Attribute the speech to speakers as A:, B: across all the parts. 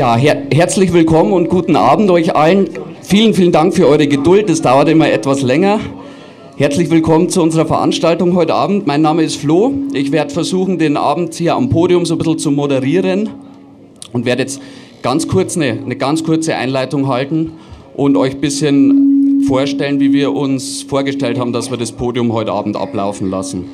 A: Ja, her herzlich willkommen und guten Abend euch allen. Vielen, vielen Dank für eure Geduld. Es dauert immer etwas länger. Herzlich willkommen zu unserer Veranstaltung heute Abend. Mein Name ist Flo. Ich werde versuchen, den Abend hier am Podium so ein bisschen zu moderieren und werde jetzt ganz kurz eine, eine ganz kurze Einleitung halten und euch ein bisschen vorstellen, wie wir uns vorgestellt haben, dass wir das Podium heute Abend ablaufen lassen.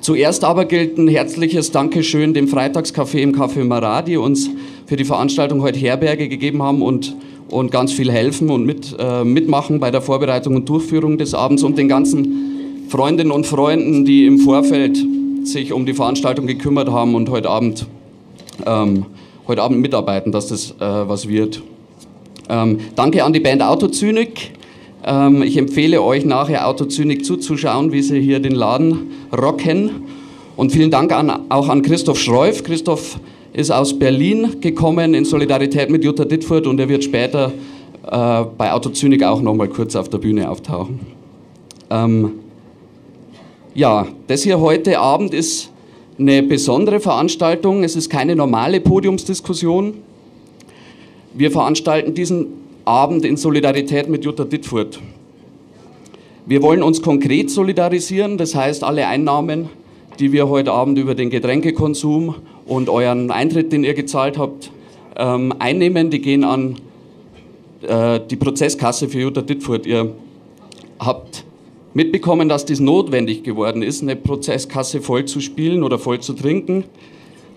A: Zuerst aber gilt ein herzliches Dankeschön dem Freitagscafé im Café Maradi, die uns für die Veranstaltung heute Herberge gegeben haben und, und ganz viel helfen und mit, äh, mitmachen bei der Vorbereitung und Durchführung des Abends und den ganzen Freundinnen und Freunden, die im Vorfeld sich um die Veranstaltung gekümmert haben und heute Abend, ähm, heute Abend mitarbeiten, dass das äh, was wird. Ähm, danke an die Band Autozynik. Ähm, ich empfehle euch nachher Autozynik zuzuschauen, wie sie hier den Laden rocken. Und vielen Dank an, auch an Christoph Schreuf. Christoph ist aus Berlin gekommen in Solidarität mit Jutta Dittfurt und er wird später äh, bei Autozynik auch noch mal kurz auf der Bühne auftauchen. Ähm, ja, das hier heute Abend ist eine besondere Veranstaltung. Es ist keine normale Podiumsdiskussion. Wir veranstalten diesen Abend in Solidarität mit Jutta Dittfurt. Wir wollen uns konkret solidarisieren, das heißt, alle Einnahmen, die wir heute Abend über den Getränkekonsum und euren Eintritt, den ihr gezahlt habt, ähm, einnehmen. Die gehen an äh, die Prozesskasse für Jutta Dittfurt. Ihr habt mitbekommen, dass dies notwendig geworden ist, eine Prozesskasse voll zu spielen oder voll zu trinken,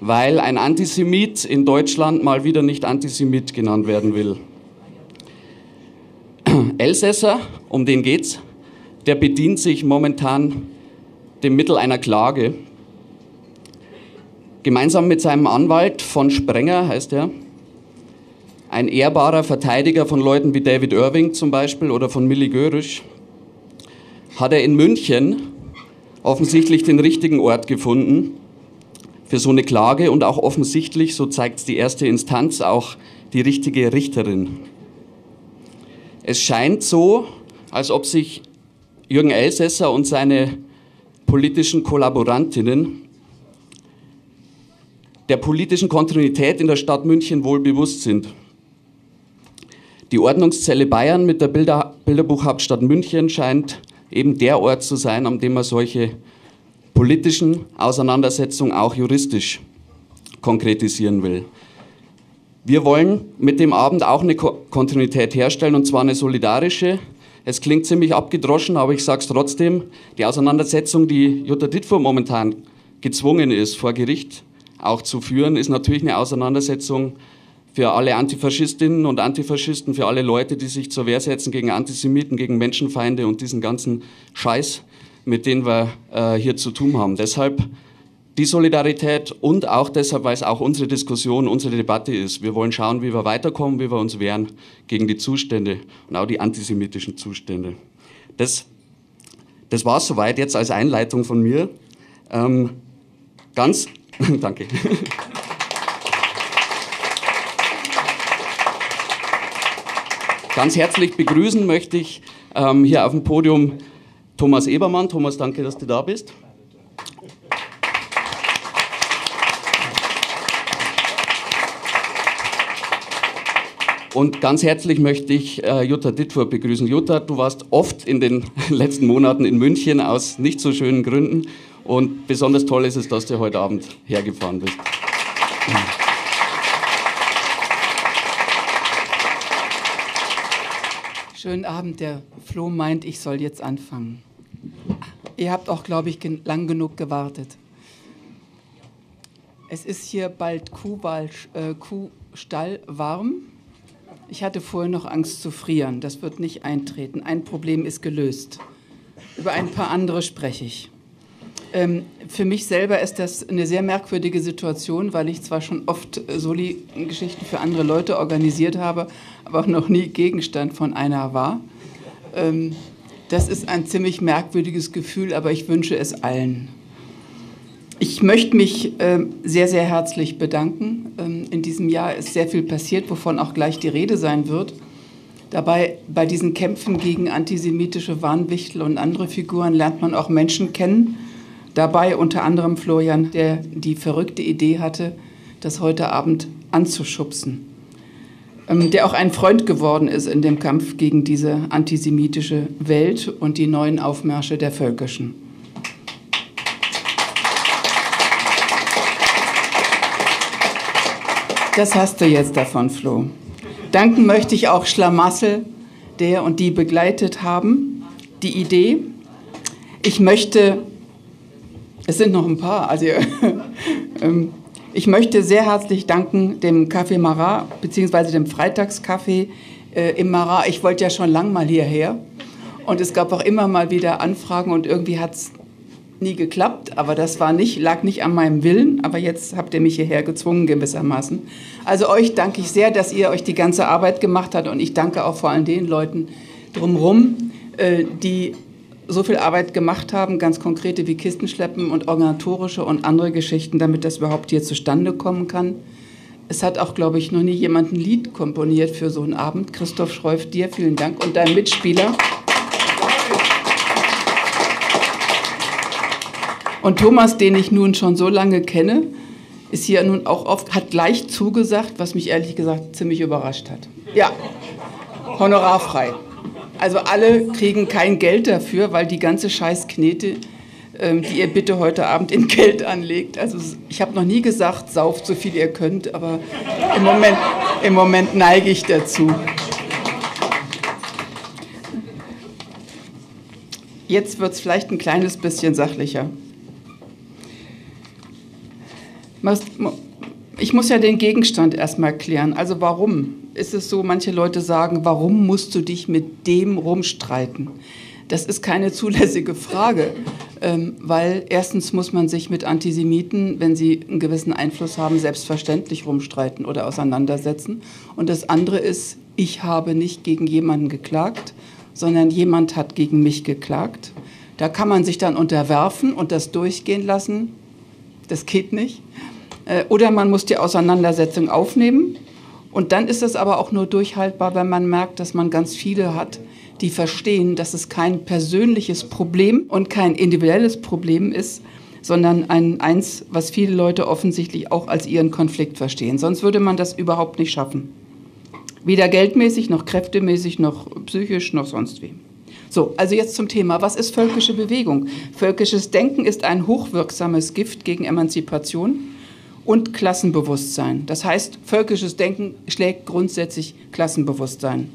A: weil ein Antisemit in Deutschland mal wieder nicht Antisemit genannt werden will. Elsässer, um den geht's, der bedient sich momentan dem Mittel einer Klage Gemeinsam mit seinem Anwalt von Sprenger heißt er, ein ehrbarer Verteidiger von Leuten wie David Irving zum Beispiel oder von Milli Görisch, hat er in München offensichtlich den richtigen Ort gefunden für so eine Klage und auch offensichtlich, so zeigt es die erste Instanz, auch die richtige Richterin. Es scheint so, als ob sich Jürgen Elsässer und seine politischen Kollaborantinnen der politischen Kontinuität in der Stadt München wohl bewusst sind. Die Ordnungszelle Bayern mit der Bilder, Bilderbuchhauptstadt München scheint eben der Ort zu sein, an dem man solche politischen Auseinandersetzungen auch juristisch konkretisieren will. Wir wollen mit dem Abend auch eine Kontinuität herstellen und zwar eine solidarische. Es klingt ziemlich abgedroschen, aber ich sage es trotzdem. Die Auseinandersetzung, die Jutta Dittfurt momentan gezwungen ist vor Gericht, auch zu führen, ist natürlich eine Auseinandersetzung für alle Antifaschistinnen und Antifaschisten, für alle Leute, die sich zur Wehr setzen gegen Antisemiten, gegen Menschenfeinde und diesen ganzen Scheiß, mit denen wir äh, hier zu tun haben. Deshalb die Solidarität und auch deshalb, weil es auch unsere Diskussion, unsere Debatte ist. Wir wollen schauen, wie wir weiterkommen, wie wir uns wehren gegen die Zustände und auch die antisemitischen Zustände. Das, das war es soweit jetzt als Einleitung von mir. Ähm, ganz Danke. Ganz herzlich begrüßen möchte ich ähm, hier auf dem Podium Thomas Ebermann. Thomas, danke, dass du da bist. Und ganz herzlich möchte ich äh, Jutta Dittfurt begrüßen. Jutta, du warst oft in den letzten Monaten in München aus nicht so schönen Gründen und besonders toll ist es, dass du heute Abend hergefahren bist.
B: Schönen Abend, der Flo meint, ich soll jetzt anfangen. Ihr habt auch, glaube ich, lang genug gewartet. Es ist hier bald Kuhball, äh, Kuhstall warm. Ich hatte vorher noch Angst zu frieren. Das wird nicht eintreten. Ein Problem ist gelöst. Über ein paar andere spreche ich. Ähm, für mich selber ist das eine sehr merkwürdige Situation, weil ich zwar schon oft Soli-Geschichten für andere Leute organisiert habe, aber noch nie Gegenstand von einer war. Ähm, das ist ein ziemlich merkwürdiges Gefühl, aber ich wünsche es allen. Ich möchte mich äh, sehr, sehr herzlich bedanken. Ähm, in diesem Jahr ist sehr viel passiert, wovon auch gleich die Rede sein wird. Dabei bei diesen Kämpfen gegen antisemitische Warnwichtel und andere Figuren lernt man auch Menschen kennen, Dabei unter anderem Florian, der die verrückte Idee hatte, dass heute Abend anzuschubsen, ähm, der auch ein Freund geworden ist in dem Kampf gegen diese antisemitische Welt und die neuen Aufmärsche der Völkischen. Das hast du jetzt davon, Flo. Danken möchte ich auch Schlamassel, der und die begleitet haben, die Idee. Ich möchte, es sind noch ein paar, also ähm, ich möchte sehr herzlich danken dem Café Marat, beziehungsweise dem Freitagscafé äh, im Marat. Ich wollte ja schon lang mal hierher und es gab auch immer mal wieder Anfragen und irgendwie hat es nie geklappt, aber das war nicht, lag nicht an meinem Willen, aber jetzt habt ihr mich hierher gezwungen gewissermaßen. Also euch danke ich sehr, dass ihr euch die ganze Arbeit gemacht habt und ich danke auch vor allem den Leuten drumherum, äh, die so viel Arbeit gemacht haben, ganz konkrete wie Kistenschleppen und organisatorische und andere Geschichten, damit das überhaupt hier zustande kommen kann. Es hat auch, glaube ich, noch nie jemand ein Lied komponiert für so einen Abend. Christoph Schreuf, dir vielen Dank und deinem Mitspieler. Und Thomas, den ich nun schon so lange kenne, ist hier nun auch oft, hat gleich zugesagt, was mich ehrlich gesagt ziemlich überrascht hat. Ja, honorarfrei. Also alle kriegen kein Geld dafür, weil die ganze Scheißknete, ähm, die ihr bitte heute Abend in Geld anlegt. Also ich habe noch nie gesagt, sauft so viel ihr könnt, aber im Moment, im Moment neige ich dazu. Jetzt wird es vielleicht ein kleines bisschen sachlicher ich muss ja den Gegenstand erstmal klären. Also warum ist es so, manche Leute sagen, warum musst du dich mit dem rumstreiten? Das ist keine zulässige Frage, ähm, weil erstens muss man sich mit Antisemiten, wenn sie einen gewissen Einfluss haben, selbstverständlich rumstreiten oder auseinandersetzen. Und das andere ist, ich habe nicht gegen jemanden geklagt, sondern jemand hat gegen mich geklagt. Da kann man sich dann unterwerfen und das durchgehen lassen. Das geht nicht. Äh, oder man muss die Auseinandersetzung aufnehmen. Und dann ist es aber auch nur durchhaltbar, wenn man merkt, dass man ganz viele hat, die verstehen, dass es kein persönliches Problem und kein individuelles Problem ist, sondern ein, eins, was viele Leute offensichtlich auch als ihren Konflikt verstehen. Sonst würde man das überhaupt nicht schaffen. Weder geldmäßig, noch kräftemäßig, noch psychisch, noch sonst wie. So, also jetzt zum Thema. Was ist völkische Bewegung? Völkisches Denken ist ein hochwirksames Gift gegen Emanzipation und Klassenbewusstsein. Das heißt, völkisches Denken schlägt grundsätzlich Klassenbewusstsein.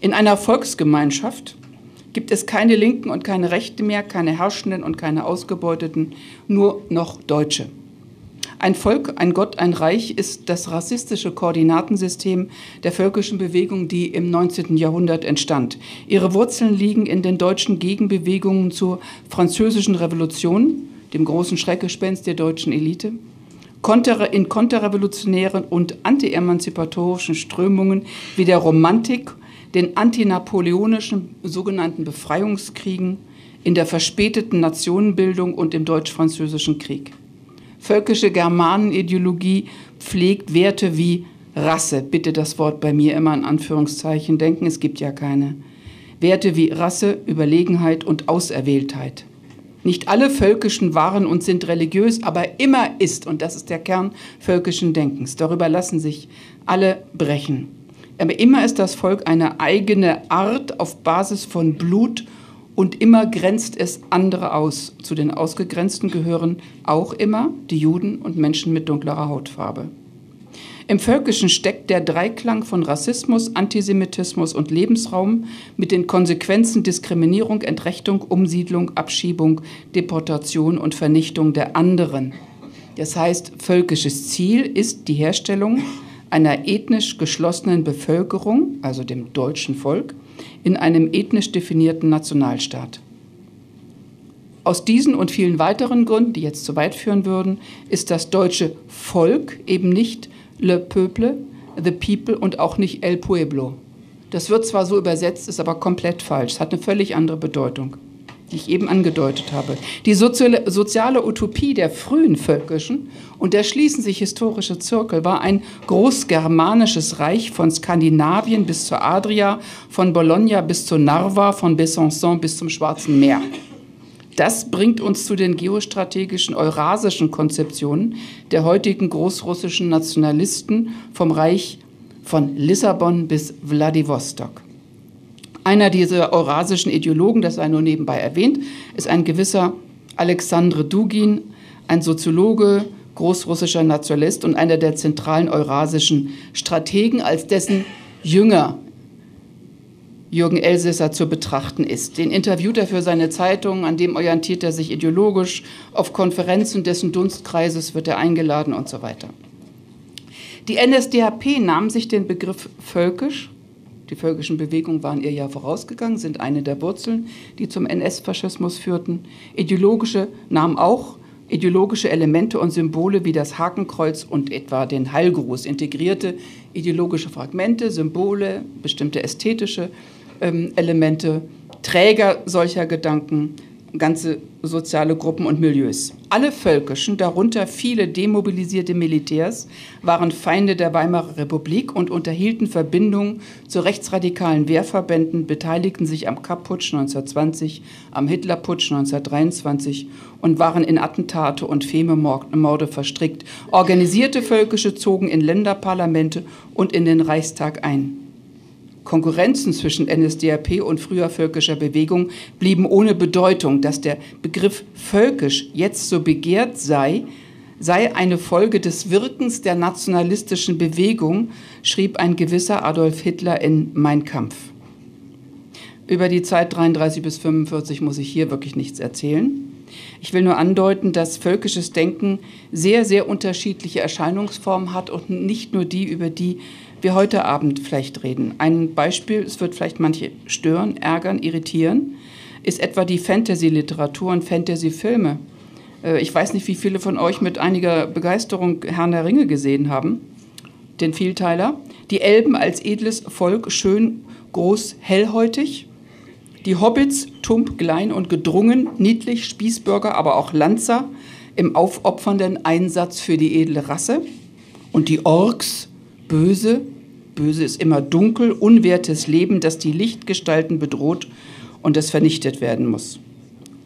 B: In einer Volksgemeinschaft gibt es keine Linken und keine Rechte mehr, keine Herrschenden und keine Ausgebeuteten, nur noch Deutsche. Ein Volk, ein Gott, ein Reich ist das rassistische Koordinatensystem der völkischen Bewegung, die im 19. Jahrhundert entstand. Ihre Wurzeln liegen in den deutschen Gegenbewegungen zur französischen Revolution, dem großen Schreckgespenst der deutschen Elite, in konterrevolutionären und anti-emanzipatorischen Strömungen wie der Romantik, den antinapoleonischen sogenannten Befreiungskriegen, in der verspäteten Nationenbildung und im deutsch-französischen Krieg. Völkische Germanenideologie pflegt Werte wie Rasse, bitte das Wort bei mir immer in Anführungszeichen denken, es gibt ja keine. Werte wie Rasse, Überlegenheit und Auserwähltheit. Nicht alle Völkischen waren und sind religiös, aber immer ist, und das ist der Kern völkischen Denkens, darüber lassen sich alle brechen. Aber immer ist das Volk eine eigene Art auf Basis von Blut und immer grenzt es andere aus. Zu den Ausgegrenzten gehören auch immer die Juden und Menschen mit dunklerer Hautfarbe. Im Völkischen steckt der Dreiklang von Rassismus, Antisemitismus und Lebensraum mit den Konsequenzen Diskriminierung, Entrechtung, Umsiedlung, Abschiebung, Deportation und Vernichtung der anderen. Das heißt, völkisches Ziel ist die Herstellung einer ethnisch geschlossenen Bevölkerung, also dem deutschen Volk, in einem ethnisch definierten Nationalstaat. Aus diesen und vielen weiteren Gründen, die jetzt zu weit führen würden, ist das deutsche Volk eben nicht Le Peuple, The People und auch nicht El Pueblo. Das wird zwar so übersetzt, ist aber komplett falsch. Es hat eine völlig andere Bedeutung, die ich eben angedeutet habe. Die soziale, soziale Utopie der frühen Völkischen, und da schließen sich historische Zirkel, war ein großgermanisches Reich von Skandinavien bis zur Adria, von Bologna bis zur Narva, von Besançon bis zum Schwarzen Meer. Das bringt uns zu den geostrategischen eurasischen Konzeptionen der heutigen großrussischen Nationalisten vom Reich von Lissabon bis Wladiwostok. Einer dieser eurasischen Ideologen, das sei nur nebenbei erwähnt, ist ein gewisser Alexandre Dugin, ein Soziologe, großrussischer Nationalist und einer der zentralen eurasischen Strategen, als dessen Jünger Jürgen Elsässer zu betrachten ist. Den interviewt er für seine Zeitung, an dem orientiert er sich ideologisch, auf Konferenzen dessen Dunstkreises wird er eingeladen und so weiter. Die NSDAP nahm sich den Begriff völkisch, die völkischen Bewegungen waren ihr ja vorausgegangen, sind eine der Wurzeln, die zum NS-Faschismus führten. Ideologische nahm auch ideologische Elemente und Symbole wie das Hakenkreuz und etwa den Heilgruß, integrierte ideologische Fragmente, Symbole, bestimmte ästhetische ähm, Elemente, Träger solcher Gedanken, ganze soziale Gruppen und Milieus. Alle Völkischen, darunter viele demobilisierte Militärs, waren Feinde der Weimarer Republik und unterhielten Verbindungen zu rechtsradikalen Wehrverbänden, beteiligten sich am Kapp-Putsch 1920, am Hitlerputsch 1923 und waren in Attentate und Fememorde verstrickt. Organisierte Völkische zogen in Länderparlamente und in den Reichstag ein. Konkurrenzen zwischen NSDAP und früher völkischer Bewegung blieben ohne Bedeutung. Dass der Begriff völkisch jetzt so begehrt sei, sei eine Folge des Wirkens der nationalistischen Bewegung, schrieb ein gewisser Adolf Hitler in Mein Kampf. Über die Zeit 33 bis 45 muss ich hier wirklich nichts erzählen. Ich will nur andeuten, dass völkisches Denken sehr, sehr unterschiedliche Erscheinungsformen hat und nicht nur die, über die wir heute Abend vielleicht reden. Ein Beispiel, es wird vielleicht manche stören, ärgern, irritieren, ist etwa die Fantasy-Literatur und Fantasy-Filme. Äh, ich weiß nicht, wie viele von euch mit einiger Begeisterung Herrn der Ringe gesehen haben, den Vielteiler. Die Elben als edles Volk, schön, groß, hellhäutig. Die Hobbits, tump, klein und gedrungen, niedlich, Spießbürger, aber auch Lanzer im aufopfernden Einsatz für die edle Rasse. Und die Orks, böse. Böse ist immer dunkel, unwertes Leben, das die Lichtgestalten bedroht und das vernichtet werden muss.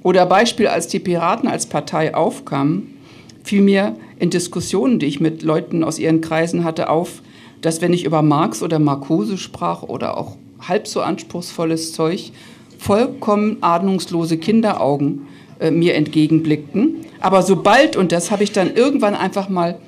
B: Oder Beispiel, als die Piraten als Partei aufkamen, fiel mir in Diskussionen, die ich mit Leuten aus ihren Kreisen hatte, auf, dass wenn ich über Marx oder Marcuse sprach oder auch halb so anspruchsvolles Zeug, vollkommen ahnungslose Kinderaugen äh, mir entgegenblickten. Aber sobald, und das habe ich dann irgendwann einfach mal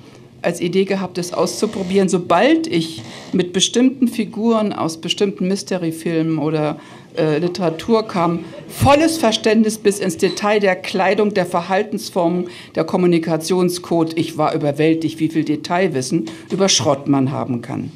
B: als Idee gehabt, es auszuprobieren, sobald ich mit bestimmten Figuren aus bestimmten Mystery-Filmen oder äh, Literatur kam, volles Verständnis bis ins Detail der Kleidung, der Verhaltensformen, der Kommunikationscode. Ich war überwältigt, wie viel Detailwissen über Schrott man haben kann.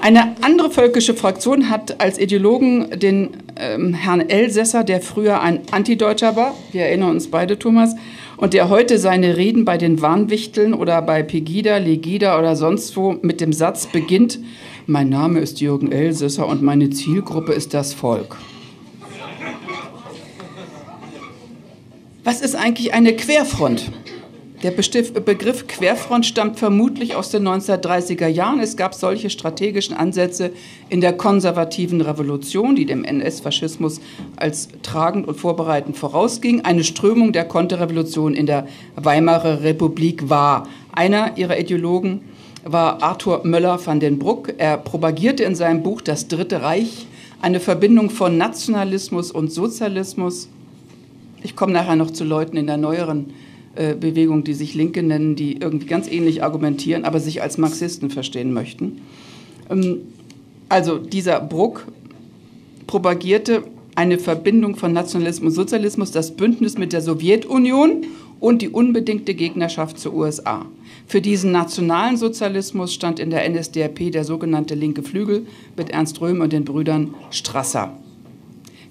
B: Eine andere völkische Fraktion hat als Ideologen den ähm, Herrn Elsässer, der früher ein Antideutscher war, wir erinnern uns beide, Thomas, und der heute seine Reden bei den Warnwichteln oder bei Pegida, Legida oder sonst wo mit dem Satz beginnt, mein Name ist Jürgen Elsässer und meine Zielgruppe ist das Volk. Was ist eigentlich eine Querfront? Der Begriff Querfront stammt vermutlich aus den 1930er Jahren. Es gab solche strategischen Ansätze in der konservativen Revolution, die dem NS-Faschismus als tragend und vorbereitend vorausging. Eine Strömung der Konterrevolution in der Weimarer Republik war. Einer ihrer Ideologen war Arthur Möller van den Bruck. Er propagierte in seinem Buch Das Dritte Reich eine Verbindung von Nationalismus und Sozialismus. Ich komme nachher noch zu Leuten in der neueren Bewegung, die sich Linke nennen, die irgendwie ganz ähnlich argumentieren, aber sich als Marxisten verstehen möchten. Ähm, also dieser Bruck propagierte eine Verbindung von Nationalismus und Sozialismus, das Bündnis mit der Sowjetunion und die unbedingte Gegnerschaft zur USA. Für diesen nationalen Sozialismus stand in der NSDAP der sogenannte linke Flügel mit Ernst Röhm und den Brüdern Strasser.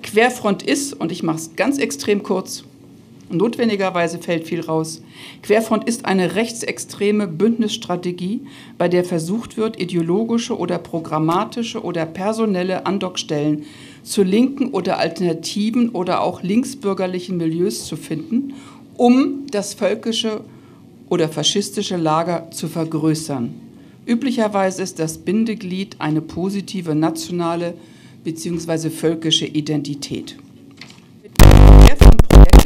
B: Querfront ist, und ich mache es ganz extrem kurz, Notwendigerweise fällt viel raus. Querfront ist eine rechtsextreme Bündnisstrategie, bei der versucht wird, ideologische oder programmatische oder personelle Andockstellen zu linken oder alternativen oder auch linksbürgerlichen Milieus zu finden, um das völkische oder faschistische Lager zu vergrößern. Üblicherweise ist das Bindeglied eine positive nationale bzw. völkische Identität.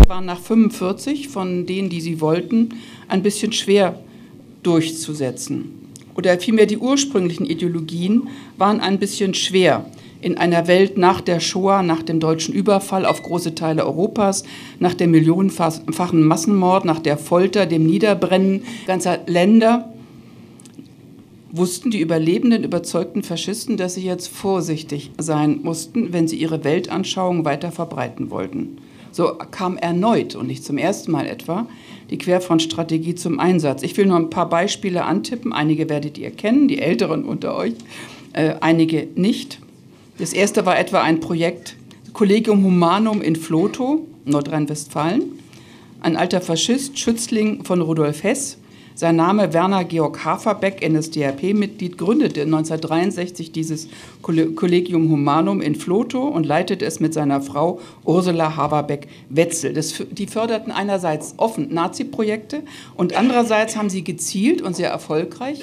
B: Waren nach 45 von denen, die sie wollten, ein bisschen schwer durchzusetzen. Oder vielmehr die ursprünglichen Ideologien waren ein bisschen schwer in einer Welt nach der Shoah, nach dem deutschen Überfall auf große Teile Europas, nach dem millionenfachen Massenmord, nach der Folter, dem Niederbrennen ganzer Länder, wussten die überlebenden, überzeugten Faschisten, dass sie jetzt vorsichtig sein mussten, wenn sie ihre Weltanschauung weiter verbreiten wollten. So kam erneut und nicht zum ersten Mal etwa die Querfrontstrategie zum Einsatz. Ich will nur ein paar Beispiele antippen. Einige werdet ihr kennen, die Älteren unter euch, äh, einige nicht. Das erste war etwa ein Projekt Collegium Humanum in Floto, Nordrhein-Westfalen. Ein alter Faschist, Schützling von Rudolf Hess, sein Name Werner Georg Haferbeck, NSDAP-Mitglied, gründete 1963 dieses Collegium Humanum in Floto und leitete es mit seiner Frau Ursula Haberbeck-Wetzel. Die förderten einerseits offen Nazi-Projekte und andererseits haben sie gezielt und sehr erfolgreich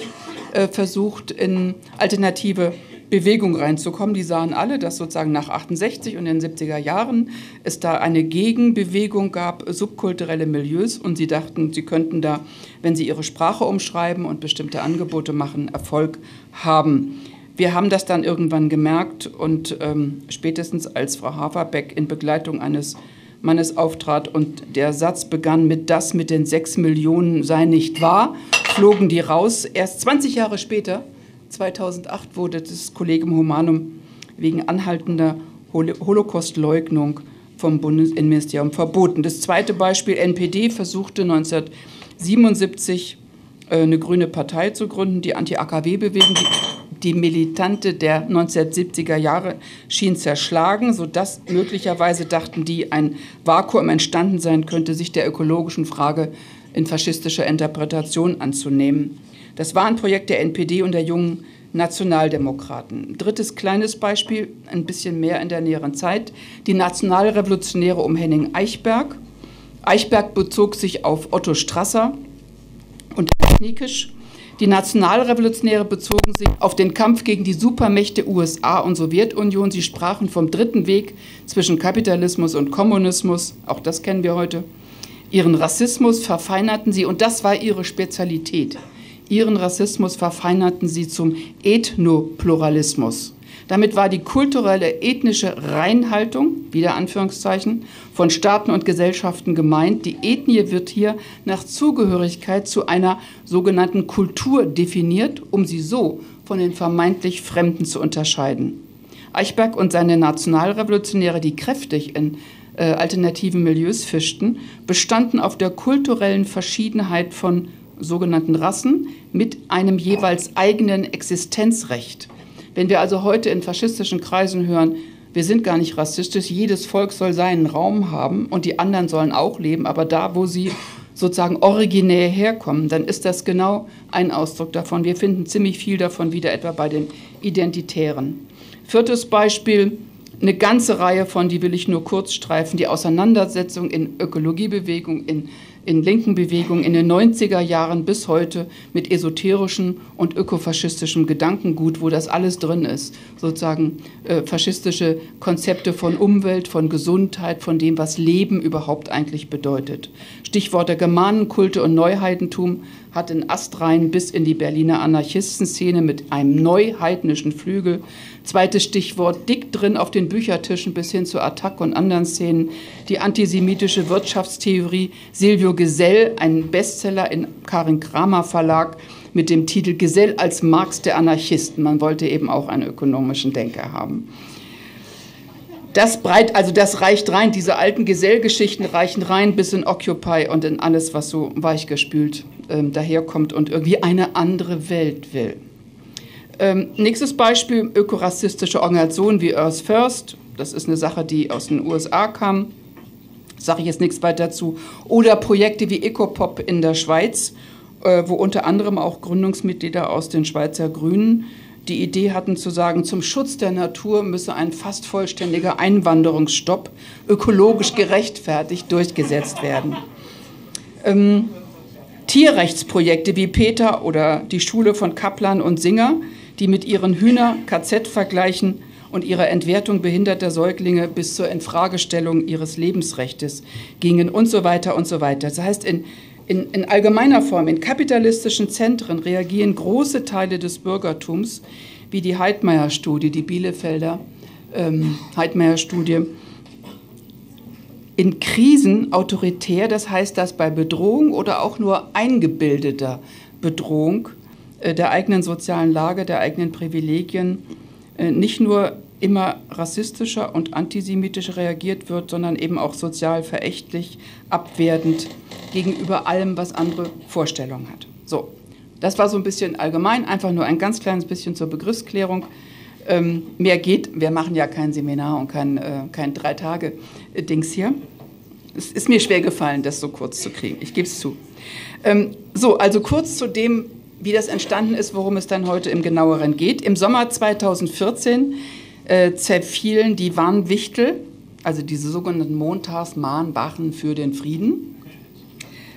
B: äh, versucht, in alternative Bewegung reinzukommen. Die sahen alle, dass sozusagen nach 68 und den 70er Jahren es da eine Gegenbewegung gab, subkulturelle Milieus, und sie dachten, sie könnten da, wenn sie ihre Sprache umschreiben und bestimmte Angebote machen, Erfolg haben. Wir haben das dann irgendwann gemerkt und ähm, spätestens als Frau Haferbeck in Begleitung eines Mannes auftrat und der Satz begann mit das mit den sechs Millionen sei nicht wahr, flogen die raus. Erst 20 Jahre später 2008 wurde das Kollegium Humanum wegen anhaltender Holocaustleugnung vom Bundesinnenministerium verboten. Das zweite Beispiel, NPD versuchte 1977 äh, eine grüne Partei zu gründen, die Anti-AKW-Bewegung. Die Militante der 1970er Jahre schien zerschlagen, sodass möglicherweise dachten die, ein Vakuum entstanden sein könnte, sich der ökologischen Frage in faschistischer Interpretation anzunehmen. Das war ein Projekt der NPD und der jungen Nationaldemokraten. Drittes kleines Beispiel, ein bisschen mehr in der näheren Zeit, die Nationalrevolutionäre um Henning Eichberg. Eichberg bezog sich auf Otto Strasser und Technikisch. Die Nationalrevolutionäre bezogen sich auf den Kampf gegen die Supermächte USA und Sowjetunion. Sie sprachen vom dritten Weg zwischen Kapitalismus und Kommunismus, auch das kennen wir heute. Ihren Rassismus verfeinerten sie und das war ihre Spezialität. Ihren Rassismus verfeinerten sie zum Ethnopluralismus. Damit war die kulturelle, ethnische Reinhaltung, wieder Anführungszeichen, von Staaten und Gesellschaften gemeint. Die Ethnie wird hier nach Zugehörigkeit zu einer sogenannten Kultur definiert, um sie so von den vermeintlich Fremden zu unterscheiden. Eichberg und seine Nationalrevolutionäre, die kräftig in äh, alternativen Milieus fischten, bestanden auf der kulturellen Verschiedenheit von sogenannten Rassen mit einem jeweils eigenen Existenzrecht. Wenn wir also heute in faschistischen Kreisen hören, wir sind gar nicht rassistisch, jedes Volk soll seinen Raum haben und die anderen sollen auch leben, aber da, wo sie sozusagen originär herkommen, dann ist das genau ein Ausdruck davon. Wir finden ziemlich viel davon wieder etwa bei den Identitären. Viertes Beispiel, eine ganze Reihe von, die will ich nur kurz streifen, die Auseinandersetzung in Ökologiebewegung, in in linken Bewegungen in den 90er Jahren bis heute mit esoterischem und ökofaschistischen Gedankengut, wo das alles drin ist. Sozusagen äh, faschistische Konzepte von Umwelt, von Gesundheit, von dem, was Leben überhaupt eigentlich bedeutet. Stichworte Germanenkulte und Neuheidentum hat in Astrein bis in die Berliner Anarchistenszene mit einem neuheidnischen Flügel Zweites Stichwort, dick drin auf den Büchertischen bis hin zu Attac und anderen Szenen, die antisemitische Wirtschaftstheorie Silvio Gesell, ein Bestseller in Karin Kramer Verlag mit dem Titel Gesell als Marx der Anarchisten. Man wollte eben auch einen ökonomischen Denker haben. Das breit, also das reicht rein, diese alten Gesellgeschichten reichen rein bis in Occupy und in alles, was so weichgespült ähm, daherkommt und irgendwie eine andere Welt will. Ähm, nächstes Beispiel, ökorassistische Organisationen wie Earth First. Das ist eine Sache, die aus den USA kam. Sage ich jetzt nichts weiter dazu. Oder Projekte wie Ecopop in der Schweiz, äh, wo unter anderem auch Gründungsmitglieder aus den Schweizer Grünen die Idee hatten zu sagen, zum Schutz der Natur müsse ein fast vollständiger Einwanderungsstopp ökologisch gerechtfertigt durchgesetzt werden. Ähm, Tierrechtsprojekte wie Peter oder die Schule von Kaplan und Singer die mit ihren Hühner-KZ-Vergleichen und ihrer Entwertung behinderter Säuglinge bis zur Infragestellung ihres Lebensrechtes gingen und so weiter und so weiter. Das heißt, in, in, in allgemeiner Form, in kapitalistischen Zentren reagieren große Teile des Bürgertums, wie die Heidmeier-Studie, die Bielefelder ähm, Heidmeier-Studie, in Krisen autoritär, das heißt, dass bei Bedrohung oder auch nur eingebildeter Bedrohung äh, der eigenen sozialen Lage, der eigenen Privilegien äh, nicht nur immer rassistischer und antisemitisch reagiert wird, sondern eben auch sozial verächtlich, abwertend gegenüber allem, was andere Vorstellungen hat. So, das war so ein bisschen allgemein, einfach nur ein ganz kleines bisschen zur Begriffsklärung. Ähm, mehr geht, wir machen ja kein Seminar und kein, äh, kein Drei-Tage-Dings hier. Es ist mir schwer gefallen, das so kurz zu kriegen, ich gebe es zu. Ähm, so, also kurz zu dem, wie das entstanden ist, worum es dann heute im genaueren geht. Im Sommer 2014 äh, zerfielen die Warnwichtel, also diese sogenannten Montagsmahnwachen für den Frieden,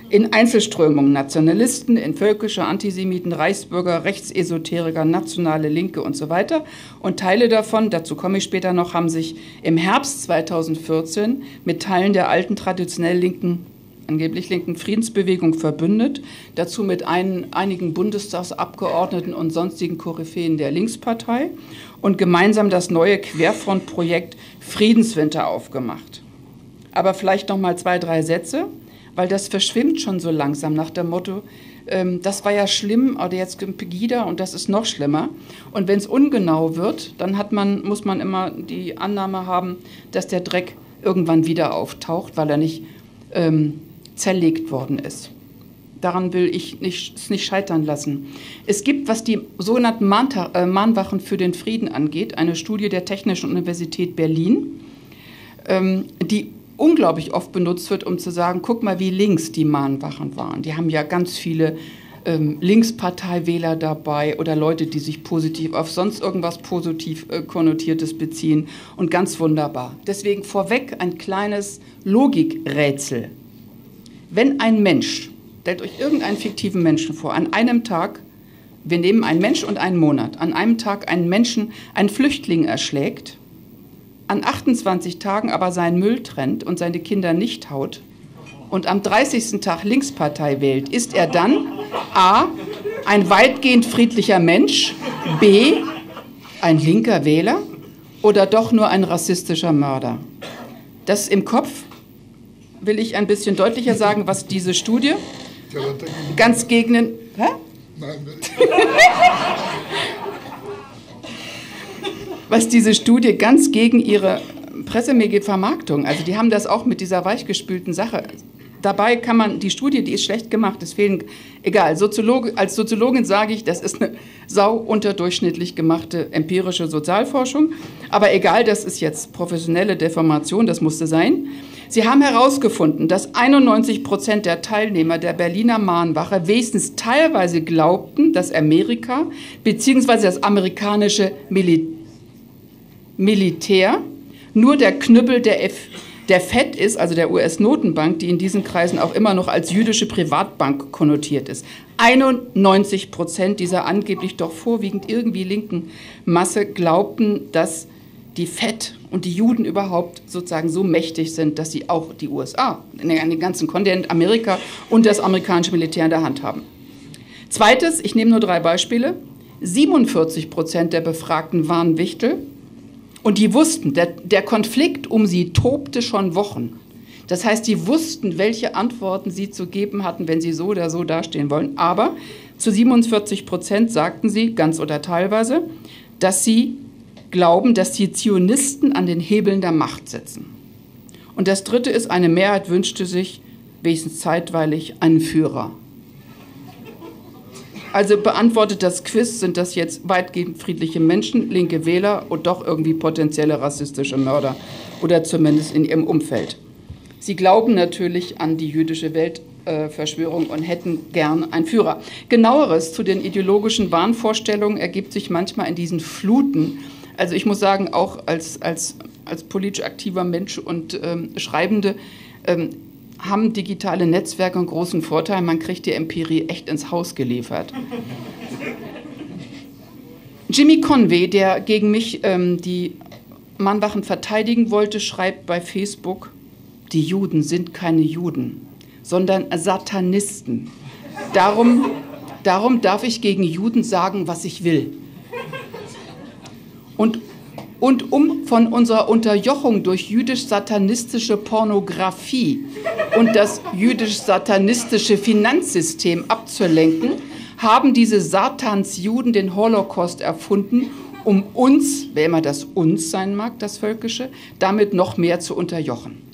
B: in Einzelströmungen Nationalisten, in völkische Antisemiten, Reichsbürger, Rechtsesoteriker, nationale Linke und so weiter. Und Teile davon, dazu komme ich später noch, haben sich im Herbst 2014 mit Teilen der alten traditionell linken angeblich linken Friedensbewegung verbündet, dazu mit ein, einigen Bundestagsabgeordneten und sonstigen Koryphäen der Linkspartei und gemeinsam das neue Querfrontprojekt Friedenswinter aufgemacht. Aber vielleicht noch mal zwei, drei Sätze weil das verschwimmt schon so langsam nach dem Motto, ähm, das war ja schlimm, oder jetzt Pegida und das ist noch schlimmer. Und wenn es ungenau wird, dann hat man, muss man immer die Annahme haben, dass der Dreck irgendwann wieder auftaucht, weil er nicht ähm, zerlegt worden ist. Daran will ich nicht, es nicht scheitern lassen. Es gibt, was die sogenannten Mahnta äh, Mahnwachen für den Frieden angeht, eine Studie der Technischen Universität Berlin, ähm, die unglaublich oft benutzt wird, um zu sagen, guck mal, wie links die Mahnwachen waren. Die haben ja ganz viele ähm, Linksparteiwähler dabei oder Leute, die sich positiv auf sonst irgendwas positiv äh, konnotiertes beziehen und ganz wunderbar. Deswegen vorweg ein kleines Logikrätsel. Wenn ein Mensch, stellt euch irgendeinen fiktiven Menschen vor, an einem Tag, wir nehmen einen Mensch und einen Monat, an einem Tag einen Menschen, einen Flüchtling erschlägt, an 28 Tagen aber seinen Müll trennt und seine Kinder nicht haut und am 30. Tag Linkspartei wählt, ist er dann a. ein weitgehend friedlicher Mensch, b. ein linker Wähler oder doch nur ein rassistischer Mörder? Das im Kopf will ich ein bisschen deutlicher sagen, was diese Studie ganz gegen. Hä? Nein, was diese Studie ganz gegen ihre Pressevermarktung, also die haben das auch mit dieser weichgespülten Sache. Dabei kann man, die Studie, die ist schlecht gemacht, es fehlen, egal, Soziologe, als Soziologin sage ich, das ist eine sau unterdurchschnittlich gemachte empirische Sozialforschung, aber egal, das ist jetzt professionelle Deformation, das musste sein. Sie haben herausgefunden, dass 91 Prozent der Teilnehmer der Berliner Mahnwache wenigstens teilweise glaubten, dass Amerika bzw. das amerikanische Militär Militär nur der Knüppel der, F der FED ist, also der US-Notenbank, die in diesen Kreisen auch immer noch als jüdische Privatbank konnotiert ist. 91 Prozent dieser angeblich doch vorwiegend irgendwie linken Masse glaubten, dass die FED und die Juden überhaupt sozusagen so mächtig sind, dass sie auch die USA, den ganzen Kontinent Amerika und das amerikanische Militär in der Hand haben. Zweites, ich nehme nur drei Beispiele. 47 Prozent der Befragten waren Wichtel, und die wussten, der, der Konflikt um sie tobte schon Wochen. Das heißt, die wussten, welche Antworten sie zu geben hatten, wenn sie so oder so dastehen wollen. Aber zu 47 Prozent sagten sie, ganz oder teilweise, dass sie glauben, dass die Zionisten an den Hebeln der Macht sitzen. Und das Dritte ist, eine Mehrheit wünschte sich, wenigstens zeitweilig, einen Führer. Also beantwortet das Quiz, sind das jetzt weitgehend friedliche Menschen, linke Wähler und doch irgendwie potenzielle rassistische Mörder oder zumindest in ihrem Umfeld. Sie glauben natürlich an die jüdische Weltverschwörung und hätten gern einen Führer. Genaueres zu den ideologischen Wahnvorstellungen ergibt sich manchmal in diesen Fluten. Also ich muss sagen, auch als, als, als politisch aktiver Mensch und ähm, Schreibende, ähm, haben digitale Netzwerke einen großen Vorteil, man kriegt die Empirie echt ins Haus geliefert. Jimmy Conway, der gegen mich ähm, die Mannwachen verteidigen wollte, schreibt bei Facebook, die Juden sind keine Juden, sondern Satanisten. Darum, darum darf ich gegen Juden sagen, was ich will. Und, und um von unserer Unterjochung durch jüdisch-satanistische Pornografie und das jüdisch-satanistische Finanzsystem abzulenken, haben diese Satansjuden den Holocaust erfunden, um uns, wer immer das uns sein mag, das Völkische, damit noch mehr zu unterjochen.